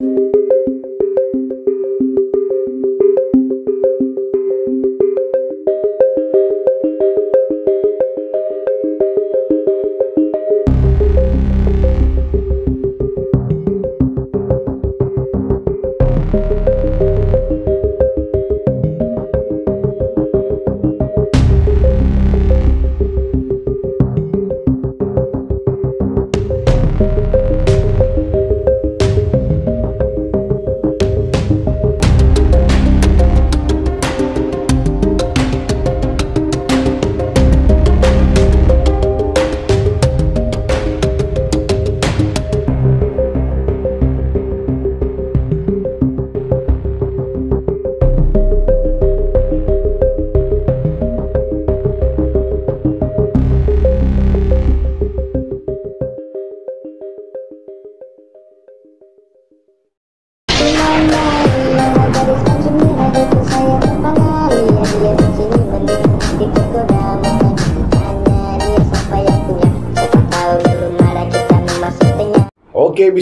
Okey,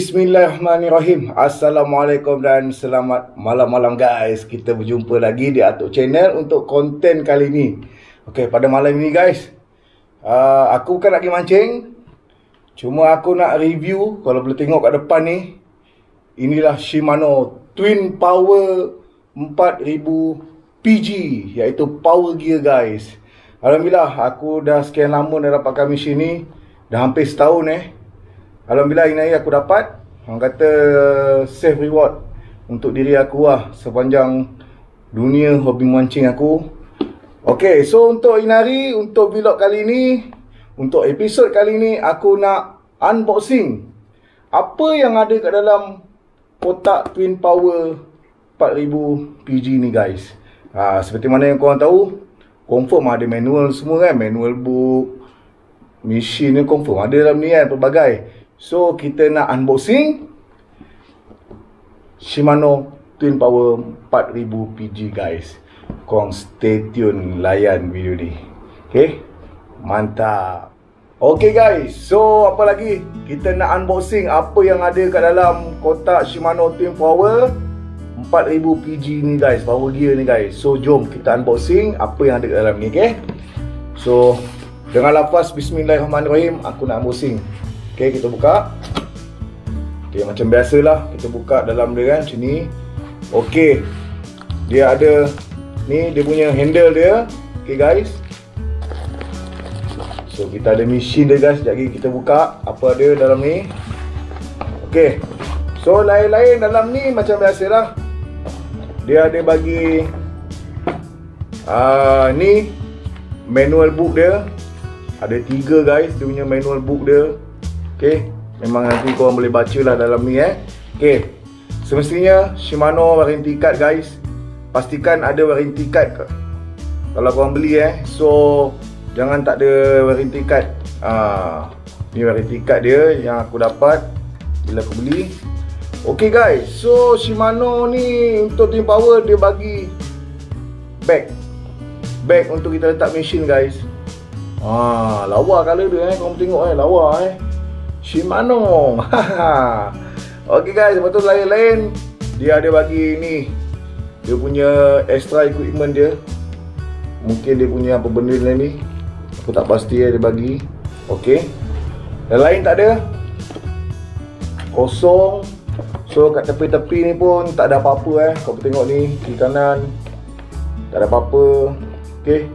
bismillahirrahmanirrahim. Assalamualaikum dan selamat malam-malam guys. Kita berjumpa lagi di Atuk Channel untuk konten kali ini. Okey, pada malam ini guys, uh, aku bukan nak pergi mancing. Cuma aku nak review, kalau boleh tengok kat depan ni, inilah Shimano Twin Power 4000 PG, iaitu power gear guys. Alhamdulillah, aku dah sekian lama dah dapatkan mesin ni. Dah hampir setahun eh. Alhamdulillah ini aku dapat Orang kata safe reward Untuk diri aku lah Sepanjang dunia hobi mancing aku. Okay so untuk Inari Untuk vlog kali ni Untuk episod kali ni Aku nak unboxing Apa yang ada kat dalam Kotak Twin Power 4000 PG ni guys. Ha, Seperti mana yang korang tahu Confirm ada manual semua kan Manual book Machine ni confirm ada dalam ni kan Pelbagai So kita nak unboxing Shimano Twin Power 4000 PG guys. Korang stay tune layan video ni. Okay. Mantap. Okay guys. So apa lagi? Kita nak unboxing apa yang ada kat dalam kotak Shimano Twin Power 4000 PG ni guys. Power gear ni guys. So jom kita unboxing apa yang ada kat dalam ni. Okay. So dengan lafaz Bismillahirrahmanirrahim aku nak unboxing. Okay, kita buka. Okay, macam biasalah kita buka dalam dia kan macam ni. Okay. Dia ada ni dia punya handle dia. Okay guys. So kita ada mesin dia guys. Sekejap lagi kita buka apa ada dalam ni. Okay. So lain-lain dalam ni macam biasalah. Dia ada bagi uh, ni manual book dia. Ada tiga guys dia punya manual book dia. Okay, memang nanti korang boleh baca lah dalam ni eh. Okay, semestinya Shimano warranty card guys. Pastikan ada warranty card kalau korang beli eh. So, jangan tak ada warranty card. Ah, ni warranty card dia yang aku dapat bila aku beli. Okay guys, so Shimano ni untuk Team Power dia bagi bag. Bag untuk kita letak mesin guys. Ah, lawa color dia eh. Korang tengok eh, lawa eh. Shimano. okay guys, tu lain-lain dia ada bagi ni. Dia punya extra equipment dia. Mungkin dia punya apa benda lain ni. Aku tak pasti ya dia bagi. Okay. Yang lain tak ada. Kosong. So kat tepi-tepi ni pun tak ada apa-apa eh. Kau tengok ni kiri kanan. Tak ada apa-apa. Okay.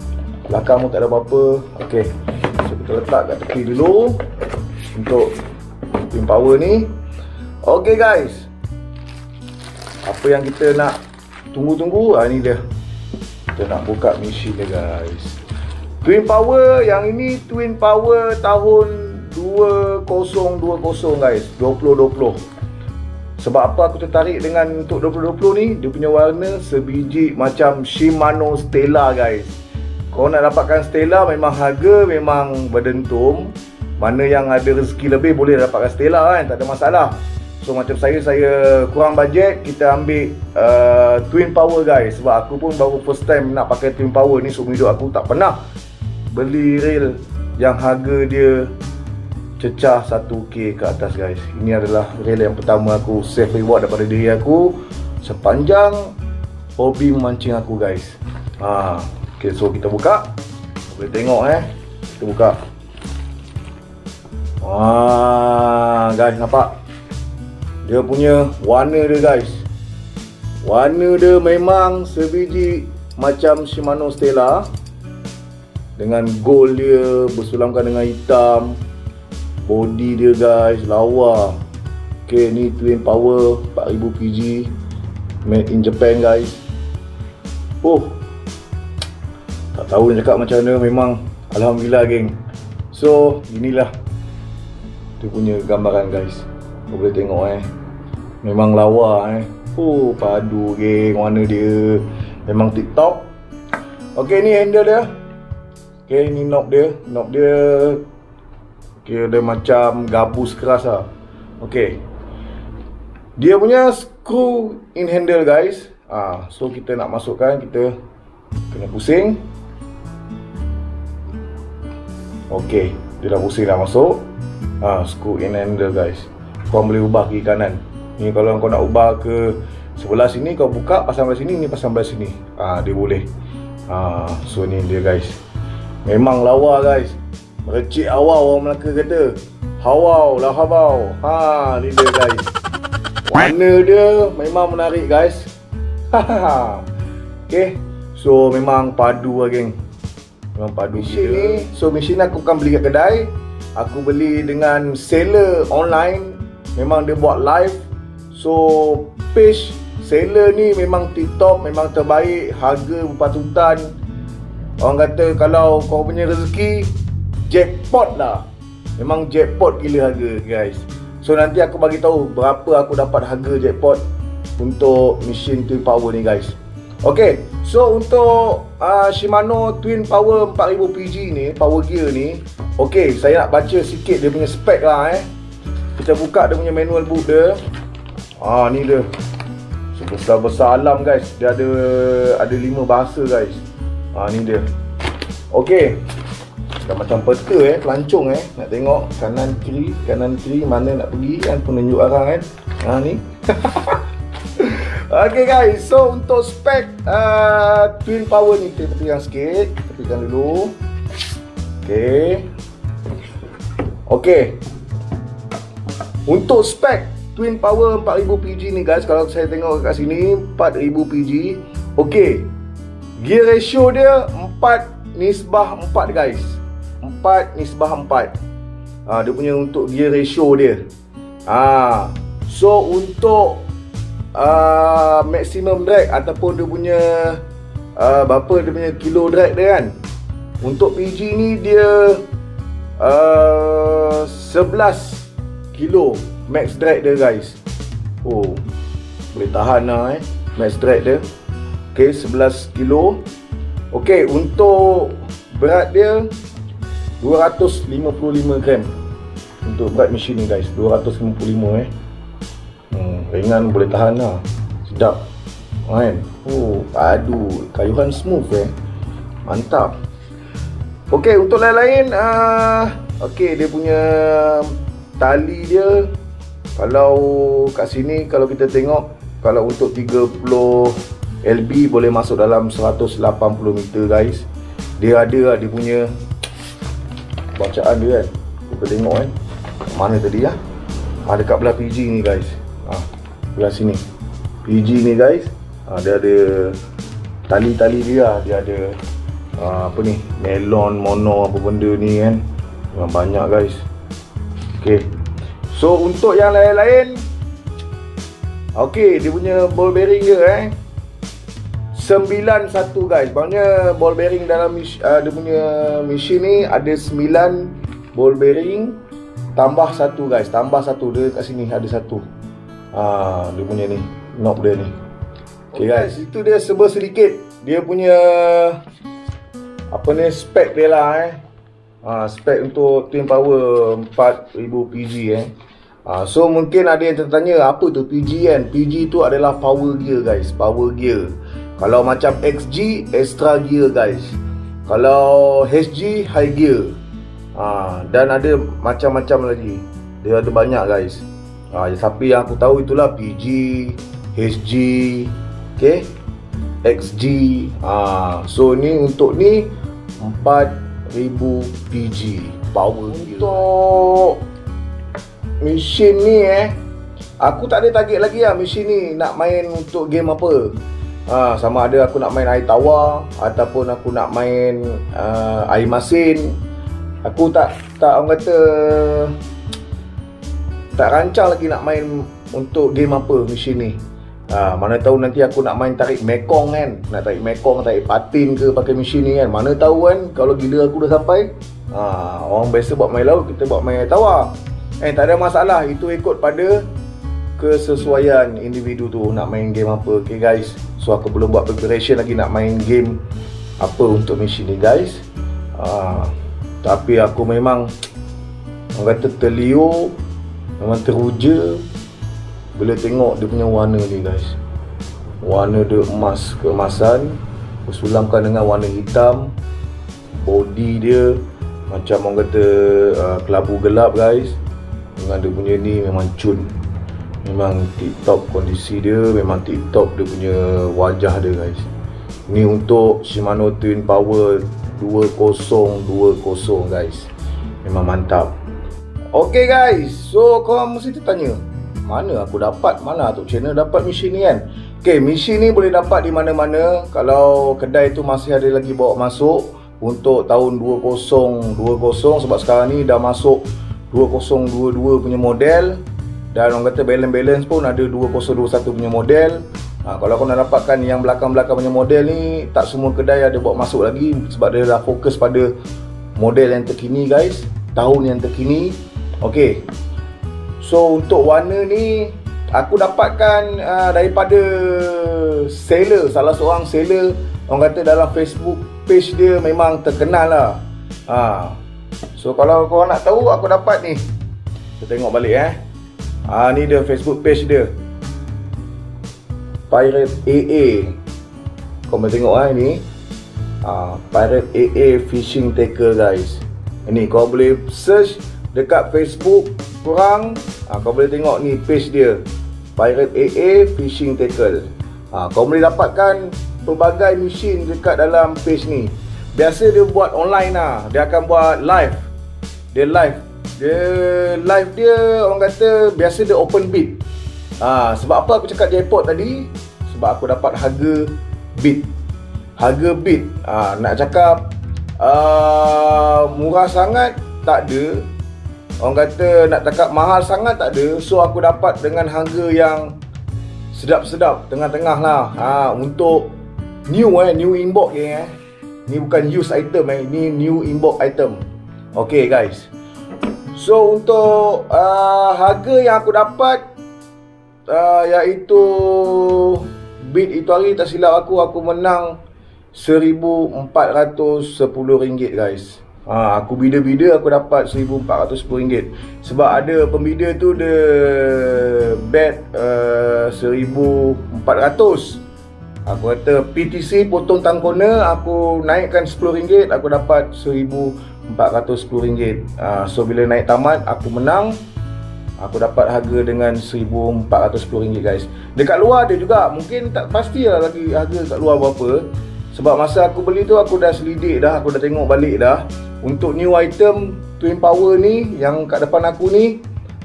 Belakang pun tak ada apa-apa. Okay. So kita letak kat tepi dulu untuk Twin Power ni. Okay guys. Apa yang kita nak tunggu-tunggu ah, Ni dia. Kita nak buka mesin dia guys. Twin Power yang ini Twin Power tahun 2020 guys. 2020 sebab apa aku tertarik dengan untuk 2020 ni? Dia punya warna sebiji macam Shimano Stella guys. Kau nak dapatkan Stella memang harga memang berdentum mana yang ada rezeki lebih boleh dapatkan Stella kan tak ada masalah. So macam saya saya kurang bajet kita ambil uh, twin power guys. Sebab aku pun baru first time nak pakai twin power ni seumur hidup aku tak pernah. Beli rail yang harga dia cecah 1k ke atas guys. Ini adalah rel yang pertama aku save reward daripada diri aku sepanjang hobi memancing aku guys. Ha okay, so kita buka. Boleh tengok eh. Kita buka Wah, guys nampak? Dia punya warna dia guys. Warna dia memang sebiji macam Shimano Stella. Dengan gold dia bersulamkan dengan hitam. Body dia guys lawa. Ok ni twin power 4000 PG made in Japan guys. Oh. Tak tahu nak cakap macam mana memang. Alhamdulillah geng. So inilah tu punya gambaran guys. Kau boleh tengok eh. Memang lawa eh. Oh padu geng warna dia. Memang tip top ok ni handle dia. Ok ni knob dia. Knob dia Kira dia macam gabus keras lah. Okay Dia punya screw in handle guys. Ah, So kita nak masukkan Kita kena pusing. Okay Dia dah pusing dah masuk ah, Screw in handle guys. Kau boleh ubah kiri kanan. Ni kalau kau nak ubah ke Sebelah sini kau buka pasang belah sini Ni pasang belah sini. Ah, Dia boleh. Ah, So ni dia guys. Memang lawa guys. Recik awal orang Melaka kata Hawau lah hawau. Ha ni dia guys. Warna dia memang menarik guys. Okay. So memang padu lah geng. Memang padu Mesin ni So mesin aku akan beli kat kedai Aku beli dengan seller online. Memang dia buat live. So page seller ni memang TikTok Memang terbaik. Harga berpatutan. Orang kata kalau kau punya rezeki jackpot lah. Memang jackpot gila harga guys. So nanti aku bagi tahu berapa aku dapat harga jackpot Untuk mesin twin power ni guys Okay So untuk uh, Shimano twin power 4000 PG ni Power gear ni Okay saya nak baca sikit dia punya spek lah eh. Kita buka dia punya manual book dia. Ah ni dia. Sebesar-besar alam guys. Dia ada ada 5 bahasa guys. Ah ni dia. Okay. Dah macam peta eh, pelancong eh. Nak tengok kanan kiri, kanan kiri Mana nak pergi kan, penunjuk arah kan? Ha ni Okay guys, so untuk spek uh, Twin power ni kita tepikan sikit. Tepikan dulu. Okay. Okay. Untuk spek Twin power 4000 PG ni guys Kalau saya tengok kat sini 4000 PG Okay. Gear ratio dia 4 nisbah 4 guys. 4 nisbah 4 ha, Dia punya untuk gear ratio dia. Ha, So untuk uh, Maximum drag Ataupun dia punya uh, Berapa dia punya kilo drag dia kan? Untuk PG ni dia uh, 11 kilo Max drag dia guys. Oh Boleh tahan lah eh Max drag dia. Okay 11 kilo. Okay untuk Berat dia 255 gram. Untuk berat mesin ni guys 255 eh ringan boleh tahan lah. Sedap. Kan? Oh padu kayuhan smooth eh. Mantap. Ok untuk lain-lain uh, ok dia punya tali dia kalau kat sini kalau kita tengok kalau untuk 30 LB boleh masuk dalam 180 meter guys. Dia ada lah dia punya bacaan dia kan? Kita tengok kan? Mana tadi lah ha, dekat belah PG ni guys belah sini. PG ni guys ha, dia ada tali-tali dia dia ada ha, apa ni melon mono apa benda ni kan. Memang banyak guys. Ok so untuk yang lain-lain ok dia punya ball bearing dia eh. 91 guys. Maknanya ball bearing dalam uh, dia punya mesin ni ada 9 ball bearing tambah satu guys. Tambah satu dia kat sini ada satu ah dia punya ni knob dia ni. Okey guys. itu dia sebab sedikit. Dia punya apa ni spek dia lah eh. Ah spek untuk twin power 4000 PG eh. Ah so mungkin ada yang tertanya apa tu PG kan? PG tu adalah power gear guys. Power gear. Kalau macam XG, extra gear guys. Kalau HG, high gear. ha, Dan ada macam-macam lagi. Dia ada banyak guys ha, Tapi yang aku tahu itulah PG HG Okay XG ha, So ni untuk ni 4000 PG Power Untuk Mesin ni eh Aku tak ada target lagi lah mesin ni Nak main untuk game apa. Ha, Sama ada aku nak main air tawar Ataupun aku nak main uh, air masin. Aku tak tak orang kata Tak rancang lagi nak main untuk game apa mesin ni. Ha, mana tahu nanti aku nak main tarik mekong kan. Nak tarik mekong, tarik patin ke pakai mesin ni kan. Mana tahu kan kalau gila aku dah sampai ha, Orang biasa buat main laut, kita buat main air tawar. Eh tak ada masalah, itu ikut pada kesesuaian individu tu nak main game apa. Okay guys. So aku belum buat preparation lagi nak main game apa untuk mesin ni guys. Ha, Tapi aku memang Orang kata terliur Memang teruja. Bila tengok dia punya warna ni guys. Warna dia emas keemasan Bersulamkan dengan warna hitam. Body dia Macam orang kata uh, Kelabu gelap guys. Dengan dia punya ni memang cun. Memang tip-top kondisi dia Memang tip-top dia punya wajah dia guys. Ni untuk Shimano Twin Power 2020 guys. Memang mantap Okay guys. So korang mesti tertanya mana aku dapat mana Atuk Channel dapat mesin ni kan? Okay, mesin ni boleh dapat di mana-mana. Kalau kedai tu masih ada lagi bawa masuk Untuk tahun 2020 Sebab sekarang ni dah masuk 2022 punya model. Dan orang kata balance-balance pun ada 2021 punya model. Ha, Kalau kau nak dapatkan yang belakang-belakang punya model ni Tak semua kedai ada bawa masuk lagi Sebab dia dah fokus pada model yang terkini guys. Tahun yang terkini Okay So untuk warna ni Aku dapatkan uh, daripada seller. Salah seorang seller Orang kata dalam Facebook page dia memang terkenal lah. Ha. So kalau korang nak tahu aku dapat ni. Kita tengok balik eh. Ha, Ni dia Facebook page dia. Pirate AA Kau boleh tengok lah ni. Ha, Pirate AA Fishing Tackle guys. Ini kau boleh search dekat Facebook korang ha, Kau boleh tengok ni page dia. Pirate AA Fishing Tackle. Ha, Kau boleh dapatkan pelbagai mesin dekat dalam page ni. Biasa dia buat online lah. Dia akan buat live. Dia live. Dia live dia orang kata biasa dia open bid. Ha, Sebab apa aku cakap jaipot tadi? Sebab aku dapat harga bid. Harga bid. Ha, Nak cakap uh, Murah sangat tak ada Orang kata nak cakap mahal sangat tak ada. So aku dapat dengan harga yang Sedap-sedap Tengah-tengah lah. Ha, Untuk New eh New inbox eh. Ni bukan used item eh. Ni new inbox item. Okay guys. So untuk uh, Harga yang aku dapat uh, Iaitu Bid itu hari tak silap aku Aku menang RM1,410 guys Ha, aku bida-bida aku dapat RM1,410. Sebab ada pembida tu dia bet uh, RM1,400. Aku kata PTC potong tangkona aku naikkan RM10 aku dapat RM1,410. Ha, So bila naik tamat aku menang. Aku dapat harga dengan RM1,410 guys. Dekat luar dia juga. Mungkin tak pastilah lagi harga kat luar berapa. Sebab masa aku beli tu aku dah selidik dah, aku dah tengok balik dah untuk new item Twin Power ni Yang kat depan aku ni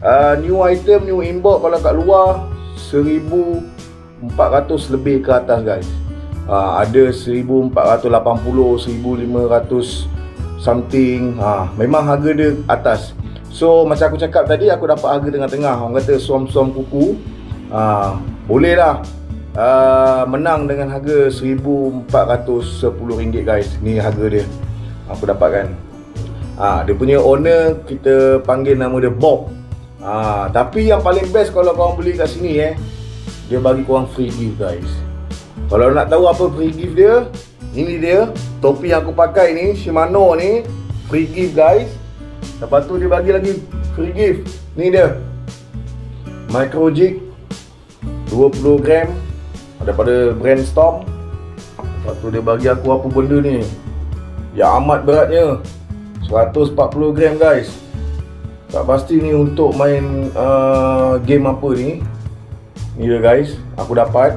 uh, New item, new inbox Kalau kat luar 1400 lebih ke atas guys. Uh, Ada 1480 1500 something. Uh, Memang harga dia atas. So macam aku cakap tadi Aku dapat harga tengah-tengah. Orang kata suam-suam kuku. Uh, Boleh lah. Uh, Menang dengan harga RM1410 guys. Ni harga dia. Aku dapatkan ha, Dia punya owner Kita panggil nama dia Bob. Ha, Tapi yang paling best Kalau korang beli kat sini eh Dia bagi korang free gift guys. Kalau nak tahu apa free gift dia Ini dia Topi yang aku pakai ni Shimano ni Free gift guys. Lepas tu dia bagi lagi Free gift. Ni dia. Micro jig 20 gram Daripada brand Storm. Lepas tu dia bagi aku apa benda ni. Yang amat beratnya 140 gram guys. Tak pasti ni untuk main uh, game apa ni. Ni dia guys. Aku dapat.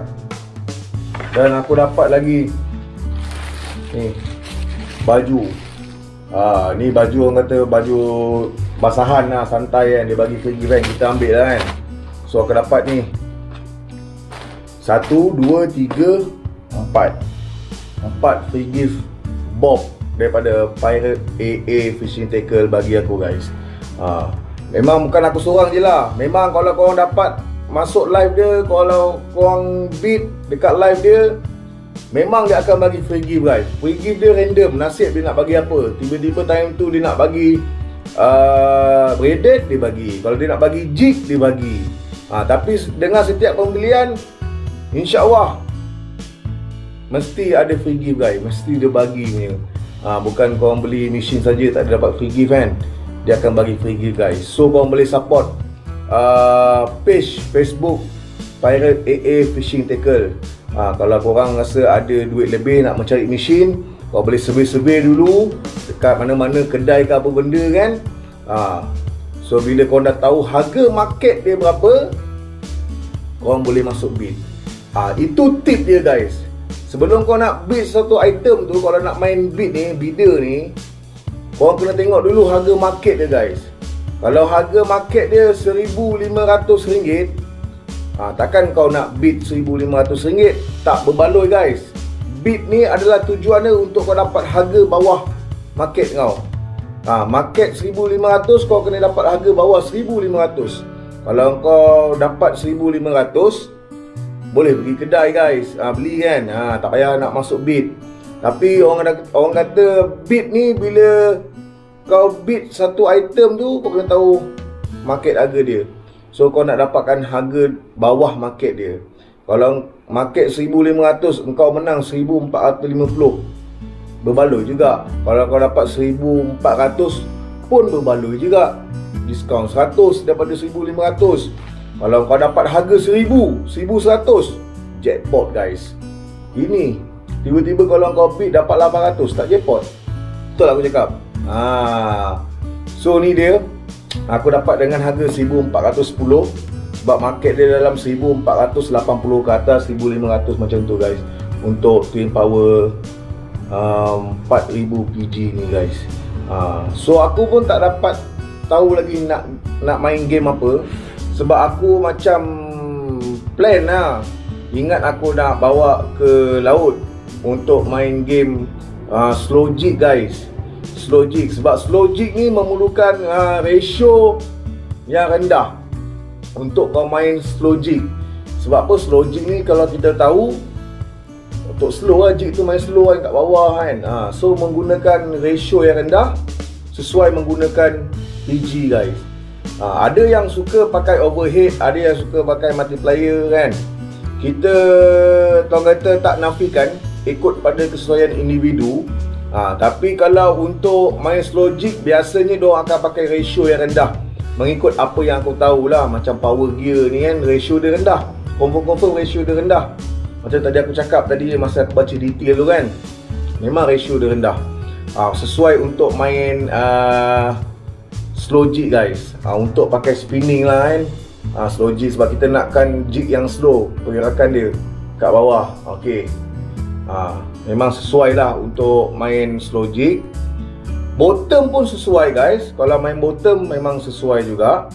Dan aku dapat lagi. Ni. Baju. Ah ni baju orang kata baju basahan lah santai kan. Dia bagi free kan kita ambil lah kan. So aku dapat ni. Satu, dua, tiga, empat. Empat free gift bob daripada Pirate AA Fishing Tackle bagi aku guys. Ha. memang bukan aku seorang je lah. Memang kalau korang dapat masuk live dia kalau korang beat dekat live dia memang dia akan bagi free gift guys. Free gift dia random nasib dia nak bagi apa. Tiba-tiba time tu dia nak bagi uh, Reddit dia bagi. Kalau dia nak bagi jig dia bagi. Ha, Tapi dengan setiap pembelian InsyaAllah Mesti ada free gift guys. Mesti dia bagi punya ha, Bukan korang beli mesin saja tak ada dapat free gift kan? Dia akan bagi free gift guys. So korang boleh support uh, Page Facebook Pirate AA Fishing Tackle. Ha, Kalau korang rasa ada duit lebih nak mencari mesin kau boleh survey-survey dulu Dekat mana-mana kedai ke apa benda kan? Ha. So bila kau dah tahu harga market dia berapa Kau boleh masuk bid. Ha, Itu tip dia guys Sebelum kau nak bid satu item tu Kalau nak main bid ni, bidder ni Kau kena tengok dulu harga market dia guys Kalau harga market dia RM1,500 ha, Takkan kau nak bid RM1,500 Tak berbaloi guys bid ni adalah tujuannya untuk kau dapat harga bawah market kau. Ha, market 1500 kau kena dapat harga bawah 1500. Kalau kau dapat 1500 boleh pergi kedai guys. Ha, beli kan. Ha, tak payah nak masuk bid. Tapi orang orang kata bid ni bila kau bid satu item tu kau kena tahu market harga dia. So kau nak dapatkan harga bawah market dia. Kalau market 1500 engkau menang 1450 berbaloi juga. Kalau kau dapat 1400 pun berbaloi juga. Diskaun 100 daripada 1500. Kalau kau dapat harga 1000, 1100 jackpot guys. Ini tiba-tiba kalau kau bid dapat 800 tak jackpot. Betul aku cakap. Ha. So ni dia aku dapat dengan harga 1410 sebab market dia dalam 1480 ke atas 1500 macam tu guys untuk twin power um, 4000 PG ni guys uh, so aku pun tak dapat tahu lagi nak nak main game apa sebab aku macam plan lah. Ingat aku nak bawa ke laut untuk main game uh, slow jig guys. Slow jig. Sebab slow jig ni memerlukan uh, ratio yang rendah untuk kau main slow jig. Sebab apa? Slow jig ni kalau kita tahu untuk slow lah jig tu main slow kan kat bawah kan. Ha, so menggunakan ratio yang rendah sesuai menggunakan PG guys ha, ada yang suka pakai overhead ada yang suka pakai multiplier kan. Kita tuan kata tak nafikan ikut pada kesesuaian individu. Ha, tapi kalau untuk main jig biasanya dia akan pakai ratio yang rendah. Mengikut apa yang aku tahu lah macam power gear ni kan ratio dia rendah. Confirm-confirm ratio dia rendah. Macam tadi aku cakap tadi masa aku baca detail tu kan memang ratio dia rendah. Uh, sesuai untuk main uh, slow jig guys. Uh, untuk pakai spinning lah kan. Uh, slow jig sebab kita nakkan jig yang slow pergerakan dia kat bawah. Ok uh, memang sesuai lah untuk main slow jig. Bottom pun sesuai guys. Kalau main bottom memang sesuai juga.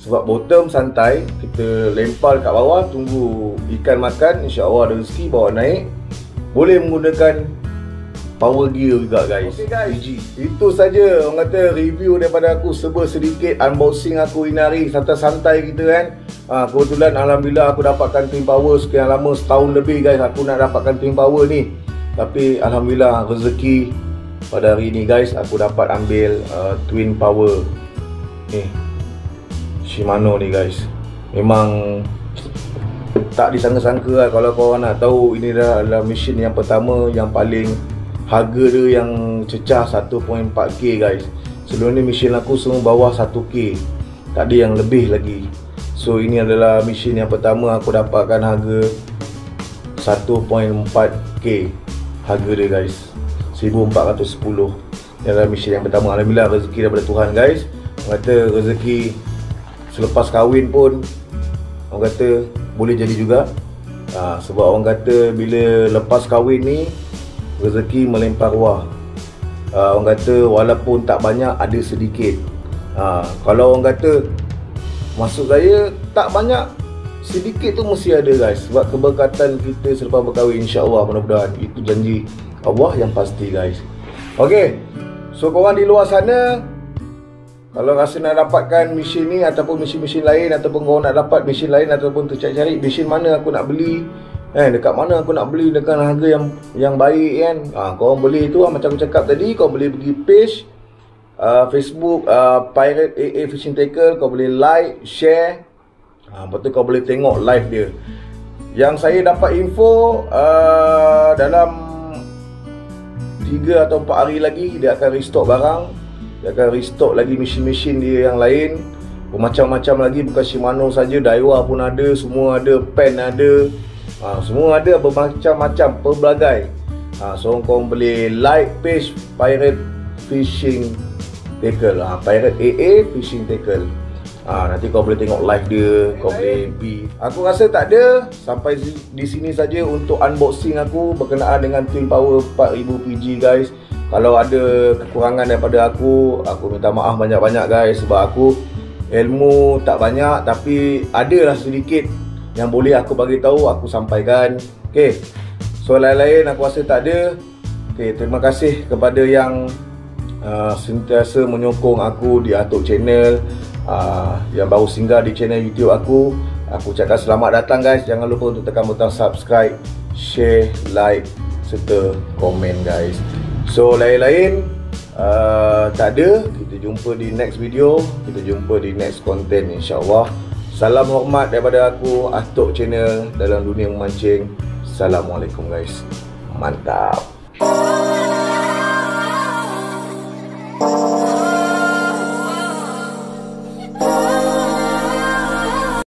Sebab bottom santai Kita lempar kat bawah Tunggu ikan makan InsyaAllah ada rezeki bawa naik. Boleh menggunakan Power gear juga guys. Okay guys. PG. Itu saja orang kata review daripada aku. Serba sedikit unboxing aku ini hari. Santai-santai kita kan? Ha, Kebetulan Alhamdulillah aku dapatkan Twin Power Sekian lama setahun lebih guys. Aku nak dapatkan Twin Power ni. Tapi Alhamdulillah rezeki pada hari ni guys aku dapat ambil uh, twin power ni. Shimano ni guys. Memang tak disangka-sangka lah kalau korang nak tahu. Ini adalah mesin yang pertama yang paling harga dia yang cecah 1.4k guys. Sebelum ni mesin aku semua bawah 1k tak ada yang lebih lagi. So ini adalah mesin yang pertama aku dapatkan harga 1.4k harga dia guys. 1410 Yang adalah mission yang pertama. Alhamdulillah rezeki daripada Tuhan guys. Orang kata rezeki Selepas kahwin pun Orang kata boleh jadi juga. Ha, Sebab orang kata bila lepas kahwin ni Rezeki melempar ruah. Ha, Orang kata walaupun tak banyak ada sedikit. Ha, Kalau orang kata Maksud saya tak banyak Sedikit tu mesti ada guys. Sebab keberkatan kita selepas berkahwin InsyaAllah mudah-mudahan. Itu janji Allah yang pasti guys. Okay So korang di luar sana Kalau rasa nak dapatkan mesin ni Ataupun mesin-mesin lain Ataupun korang nak dapat mesin lain Ataupun tercari-cari Mesin mana aku nak beli Eh, dekat mana aku nak beli dengan harga yang yang baik kan ha, Korang beli tu lah, macam aku cakap tadi Kau boleh pergi page uh, Facebook uh, Pirate AA Fishing Tackle Kau boleh like, share Ha, lepas tu kau boleh tengok live dia. Yang saya dapat info uh, dalam 3 atau 4 hari lagi dia akan restock barang. Dia akan restock lagi mesin-mesin dia yang lain. Macam-macam lagi bukan Shimano saja, Daiwa pun ada, semua ada, pen ada. Ha, semua ada bermacam-macam, pelbagai. Ha, so kau boleh like page Pirate Fishing Tackle. Ha, Pirate AA Fishing Tackle. Ha, nanti kau boleh tengok live dia, kau boleh be. Aku rasa tak ada. Sampai di sini saja untuk unboxing aku berkenaan dengan Twin Power 4000 PG guys. Kalau ada kekurangan daripada aku, aku minta maaf banyak-banyak guys sebab aku ilmu tak banyak tapi adalah sedikit yang boleh aku bagi tahu aku sampaikan. Okey. So lain-lain aku rasa tak ada. Okey, terima kasih kepada yang uh, sentiasa menyokong aku di Atuk Channel uh, yang baru singgah di channel YouTube aku aku ucapkan selamat datang guys jangan lupa untuk tekan butang subscribe share like serta komen guys so lain-lain uh, tak ada kita jumpa di next video kita jumpa di next content insyaAllah salam hormat daripada aku Atok Channel dalam dunia memancing. Assalamualaikum guys. Mantap